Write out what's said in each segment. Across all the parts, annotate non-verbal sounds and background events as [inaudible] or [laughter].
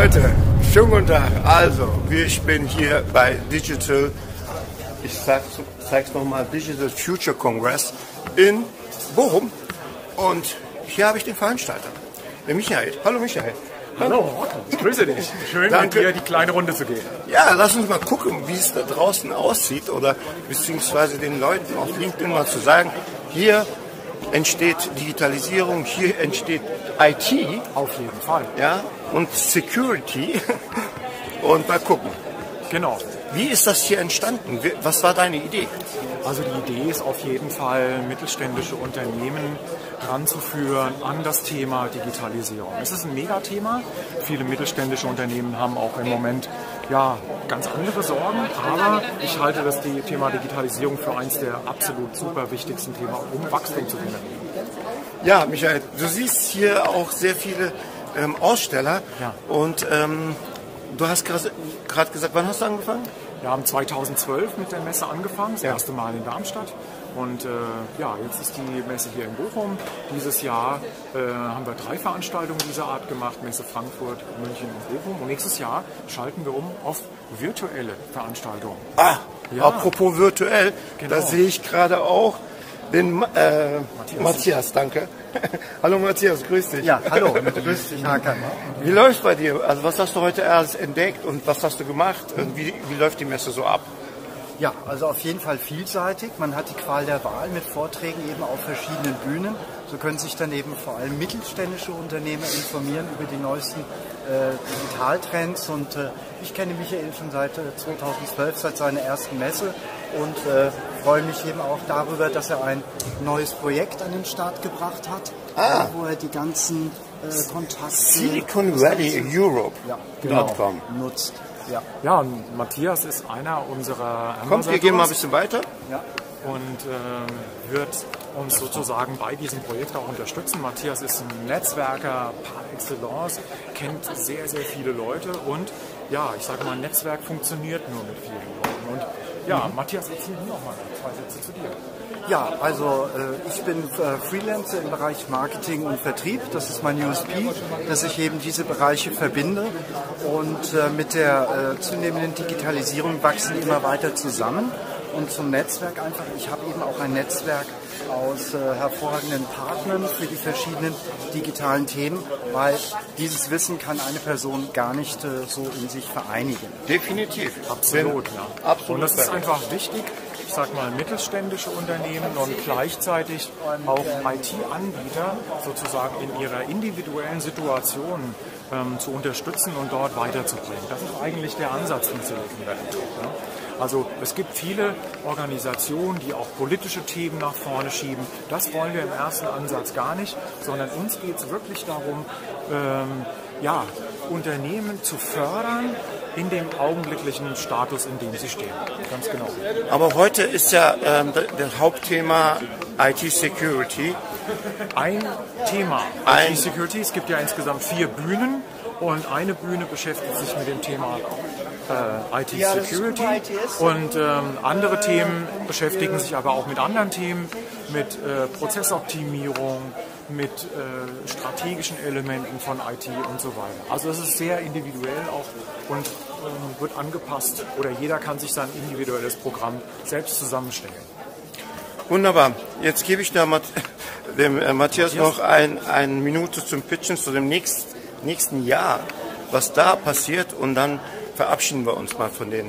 Leute, schönen guten Tag. Also, ich bin hier bei Digital, ich zeig's, zeig's nochmal, Digital Future Congress in Bochum. Und hier habe ich den Veranstalter, den Michael. Hallo Michael. Hallo, ich grüße dich. Schön, Danke. mit dir die kleine Runde zu gehen. Ja, lass uns mal gucken, wie es da draußen aussieht oder beziehungsweise den Leuten auf LinkedIn mal zu sagen, hier entsteht Digitalisierung, hier entsteht IT Auf jeden Fall. ja, und Security und mal gucken. Genau. Wie ist das hier entstanden? Was war deine Idee? Also die Idee ist auf jeden Fall, mittelständische Unternehmen ranzuführen an das Thema Digitalisierung. Es ist ein Megathema. Viele mittelständische Unternehmen haben auch im Moment ja, ganz andere Sorgen, aber ich halte das Thema Digitalisierung für eines der absolut super wichtigsten Themen, um Wachstum zu generieren. Ja, Michael, du siehst hier auch sehr viele ähm, Aussteller Ja. und ähm, du hast gerade gesagt, wann hast du angefangen? Wir haben 2012 mit der Messe angefangen, das erste Mal in Darmstadt. Und äh, ja, jetzt ist die Messe hier in Bochum. Dieses Jahr äh, haben wir drei Veranstaltungen dieser Art gemacht, Messe Frankfurt, München und Bochum. Und nächstes Jahr schalten wir um auf virtuelle Veranstaltungen. Ah, Ja. apropos virtuell, Genau. da sehe ich gerade auch den äh, Matthias. danke. [laughs] hallo Matthias, grüß dich. Ja, hallo. Grüß dich, Hakan. Wie läuft bei dir? Also was hast du heute erst entdeckt und was hast du gemacht? Und wie, wie läuft die Messe so ab? Ja, also auf jeden Fall vielseitig. Man hat die Qual der Wahl mit Vorträgen eben auf verschiedenen Bühnen. So können sich dann eben vor allem mittelständische Unternehmer informieren über die neuesten Digitaltrends. Und äh, ich kenne Michael schon seit äh, 2012, seit seiner ersten Messe und äh, freue mich eben auch darüber, dass er ein neues Projekt an den Start gebracht hat, Ah. wo er die ganzen äh, Kontakte Silicon Valley Europe. ja, com. nutzt. Ja. Ja, und Matthias ist einer unserer Kommt, wir gehen mal ein bisschen weiter. Ja. und ähm, wird uns sozusagen bei diesem Projekt auch unterstützen. Matthias ist ein Netzwerker par excellence, kennt sehr, sehr viele Leute und ja, ich sage mal, ein Netzwerk funktioniert nur mit vielen Leuten. Und ja, Matthias, erzähl mir noch mal zwei Sätze zu dir. Ja, also äh, ich bin äh, Freelancer im Bereich Marketing und Vertrieb. Das ist mein USP, dass ich eben diese Bereiche verbinde. Und äh, mit der äh, zunehmenden Digitalisierung wachsen die immer weiter zusammen. Und zum Netzwerk einfach, ich habe eben auch ein Netzwerk aus äh, hervorragenden Partnern für die verschiedenen digitalen Themen, weil dieses Wissen kann eine Person gar nicht äh, so in sich vereinigen. Definitiv. Absolut, ja. Absolut. Und das ist einfach wichtig, ich sag mal, mittelständische Unternehmen und gleichzeitig auch IT-Anbieter sozusagen in ihrer individuellen Situation ähm, zu unterstützen und dort weiterzubringen. Das ist eigentlich der Ansatz von Silicon Valley Talk. Ne? Also es gibt viele Organisationen, die auch politische Themen nach vorne schieben. Das wollen wir im ersten Ansatz gar nicht, sondern uns geht es wirklich darum, ähm, ja, Unternehmen zu fördern in dem augenblicklichen Status, in dem sie stehen. Ganz genau. Aber heute ist ja ähm, das Hauptthema IT-Security. Ein Thema, IT-Security. Es gibt ja insgesamt vier Bühnen und eine Bühne beschäftigt sich mit dem Thema äh, IT-Security und ähm, andere Themen beschäftigen sich aber auch mit anderen Themen, mit äh, Prozessoptimierung, mit äh, strategischen Elementen von IT und so weiter. Also es ist sehr individuell auch und ähm, wird angepasst oder jeder kann sich sein individuelles Programm selbst zusammenstellen. Wunderbar. Jetzt gebe ich da Matt [laughs] dem äh, Matthias noch ein, eine Minute zum Pitchen zu dem nächst, nächsten Jahr, was da passiert und dann verabschieden wir uns mal von den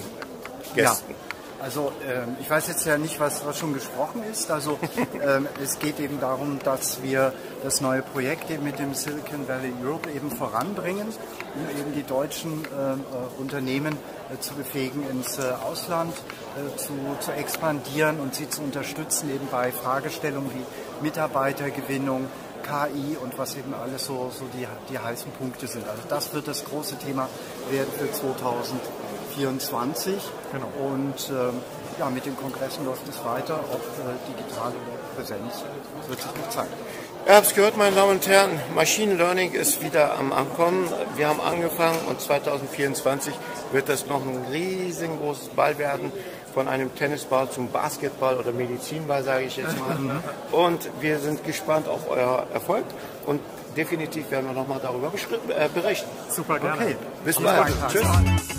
Gästen. Also ähm, ich weiß jetzt ja nicht, was, was schon gesprochen ist. Also [laughs] ähm, es geht eben darum, dass wir das neue Projekt eben mit dem Silicon Valley Europe eben voranbringen, um eben die deutschen ähm, äh, Unternehmen äh, zu befähigen, ins äh, Ausland äh, zu, zu expandieren und sie zu unterstützen eben bei Fragestellungen wie Mitarbeitergewinnung, KI und was eben alles so, so die, die heißen Punkte sind. Also das wird das große Thema werden für 2024. Genau. Und ähm, ja, mit den Kongressen läuft es weiter, ob äh, digital oder Präsenz, wird sich noch zeigen. Ihr habt es gehört, meine Damen und Herren, Machine Learning ist wieder am Ankommen. Wir haben angefangen und 2024 wird das noch ein riesengroßes Ball werden, von einem Tennisball zum Basketball oder Medizinball, sage ich jetzt mal. Und wir sind gespannt auf euer Erfolg und definitiv werden wir nochmal darüber äh, berichten. Super gerne. Okay. Bis bald. Tschüss.